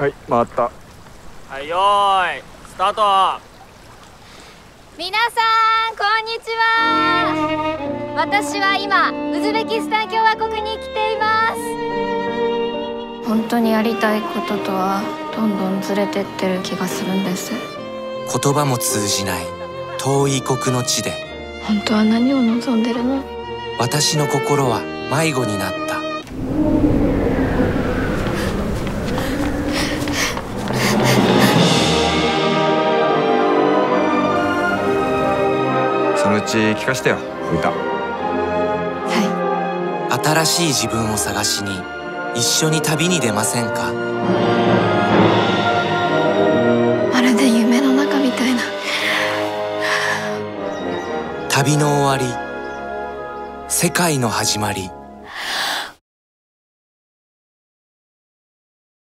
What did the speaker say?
はい回った。はいよーいスタート。皆さんこんにちは。私は今ウズベキスタン共和国に来ています。本当にやりたいこととはどんどんずれてってる気がするんです。言葉も通じない遠い異国の地で。本当は何を望んでるの？私の心は迷子になったそのうち聞かしてよ。歌は新しい自分を探しに一緒に旅に出ませんか？いまるで夢の中みたいな。旅の終わり世界の始まり